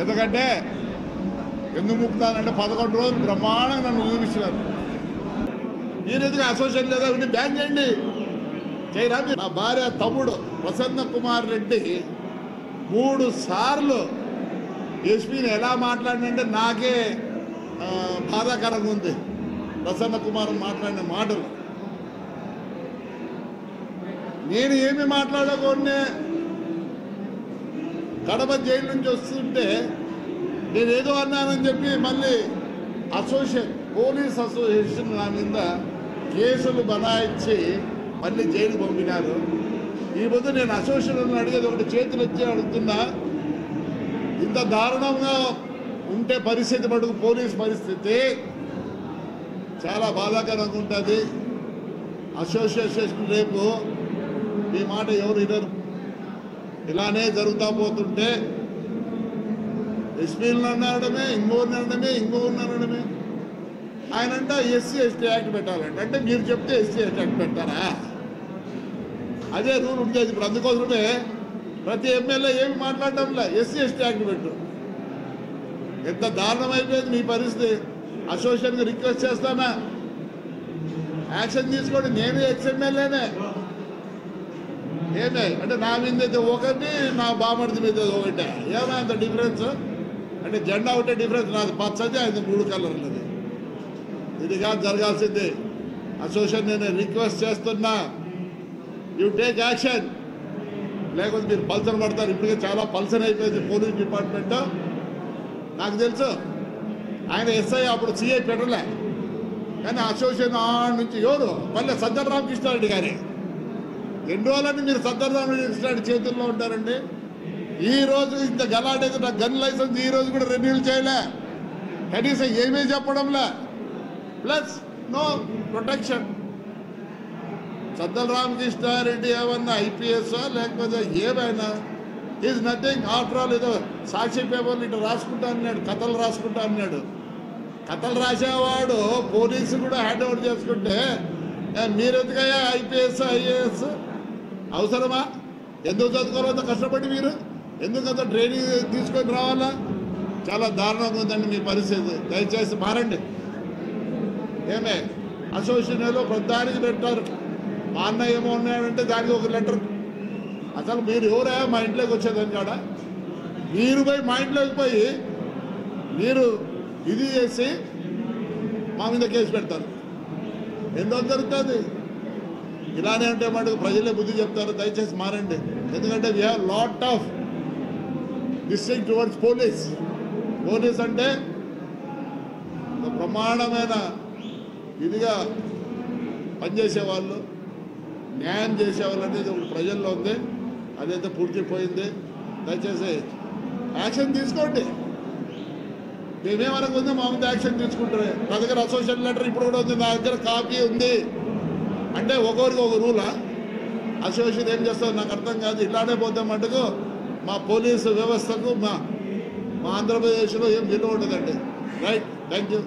ఎందుకంటే ఎందుకు ముక్కుతానంటే పదకొండు రోజులు బ్రహ్మాండంగా నన్ను చూపించినారు ఈరోజు ఎందుకు అసోసియేషన్ లేదా ఉండి బ్యాన్ చేయండి. చేయరా నా భార్య తమ్ముడు ప్రసన్న కుమార్ రెడ్డి మూడు సార్లు ఎస్పీని ఎలా మాట్లాడినంటే నాకే బాధాకరంగా ఉంది. ప్రసన్న కుమార్ మాట్లాడిన మాటలు. నేను ఏమి మాట్లాడకుండా కడప జైలు నుంచి వస్తుంటే నేనేదో అన్నానని చెప్పి మళ్ళీ అసోసియేషన్ పోలీస్ అసోసియేషన్ నా మీద కేసులు బనాయించి మళ్ళీ జైలు పంపినారు. ఈ పొద్దు నేను అసోసియేషన్ అడిగేది ఒకటి చేతులు వచ్చి అడుగుతున్నా. ఇంత దారుణంగా ఉంటే పరిస్థితి మటుకు పోలీస్ పరిస్థితి చాలా బాధాకరంగా ఉంటుంది. అసోసియేషన్ రేపు ఈ మాట ఎవరు వినరు. ఇలానే జరుగుతూ పోతుంటే ఎస్పీలను అనడమే ఇంకోరిని అనడమే ఇంకోరిని అనడమే. ఆయన అంటే ఎస్సీ ఎస్టీ యాక్ట్ పెట్టాలంట. అంటే మీరు చెప్తే ఎస్సీ ఎస్టీ యాక్ట్ పెట్టారా అదే రూల్ ఉండేది ఇప్పుడు. అందుకోసమే ప్రతి ఎమ్మెల్యే ఏమి మాట్లాడడంలే ఎస్సీ ఎస్టీ యాక్ట్ పెట్టు. ఎంత దారుణం అయిపోయింది మీ పరిస్థితి. అసోసియేషన్కి రిక్వెస్ట్ చేస్తానా? యాక్షన్ తీసుకోండి. నేను ఎక్స్ఎమ్మెల్యేనే. ఏమే? అంటే నా మీద అయితే ఒకటి నా బామర్ది మీద ఒకటే. ఏమైనా అంత డిఫరెన్స్? అంటే జెండా ఒకటే డిఫరెన్స్. నాది పచ్చది అది మూడు కలర్లది. ఇది కాదు జరగాల్సింది. అసోసియేషన్ నేను రిక్వెస్ట్ చేస్తున్నా. You take action. లేకపోతే మీరు పల్సన్ పడతారు. ఇప్పటికే చాలా పల్సన్ అయిపోయింది పోలీస్ డిపార్ట్మెంట్. నాకు తెలుసు. ఆయన ఎస్ఐ అప్పుడు సిఐ పెట్టలే. కానీ అసోసియేషన్ ఆడ నుంచి ఎవరు? మళ్ళీ సజ్జల రామకృష్ణారెడ్డి గారే. ఎన్ని రోజులని మీరు సద్దర్ రామకృష్ణారెడ్డి చేతుల్లో ఉంటారండి. ఈ రోజు ఇంత గలాటైతే నాకు గన్ లైసెన్స్ ఈ రోజు కూడా రెన్యూల్ చేయలే. కనీసం ఏమీ చెప్పడంలే. ప్లస్ నో ప్రొటెక్షన్ సద్దల రామకృష్ణారెడ్డి ఏమన్నా ఐపీఎస్ లేకపోతే ఏమైనా? ఈజ్ నథింగ్ ఆఫ్టర్ ఆల్ ఏదో సాక్షి పేపర్లు ఇటు రాసుకుంటా అన్నాడు కథలు రాసుకుంటా అన్నాడు. కథలు రాసేవాడు పోలీసు కూడా హ్యాండ్ ఓవర్ చేసుకుంటే ఏ, మీరెందుకయ్యా ఐపీఎస్ ఐఏఎస్ అవసరమా? ఎందుకు చదువుకోవాలో కష్టపడి మీరు? ఎందుకు అంత ట్రైనింగ్ తీసుకొని రావాలా? చాలా దారుణంగా ఉందండి మీ పరిస్థితి. దయచేసి మారండి. ఏమే? అసోసియేషన్లో ప్రతిదానికి పెట్టారు. మా అన్న ఏమో ఉన్నాయంటే దానికి ఒక లెటర్ అసలు మీరు ఎవరా? మా ఇంట్లోకి వచ్చేదని కాడ? మీరు పోయి మా ఇంట్లోకి పోయి మీరు ఇది చేసి మా మీద కేసు పెడతారు. ఎందుకు జరుగుతుంది? ఇలానే ఉంటే మటుకు ప్రజలే బుద్ధి చెప్తారు. దయచేసి మారండి. ఎందుకంటే we have lot of district towards police police అంటే ప్రమాణమైన ఇదిగా పనిచేసేవాళ్ళు న్యాయం చేసేవాళ్ళు అనేది ఒకటి ప్రజల్లో ఉంది అదైతే పూర్తిపోయింది దయచేసి యాక్షన్ తీసుకోండి. మేమేమనుకుంది మా మీద యాక్షన్ తీసుకుంటారు. నా దగ్గర అసోసియేషన్ లెటర్ ఇప్పుడు కూడా ఉంది నా దగ్గర కాపీ ఉంది. అంటే ఒక్కొరికి ఒక రూలా. అసోసియేషన్ ఏం చేస్తారు నాకు అర్థం కాదు ఇలానే పోతే మటుకు మా పోలీసు వ్యవస్థకు మా మా ఆంధ్రప్రదేశ్లో ఏం విలువ ఉండదండి. Right thank you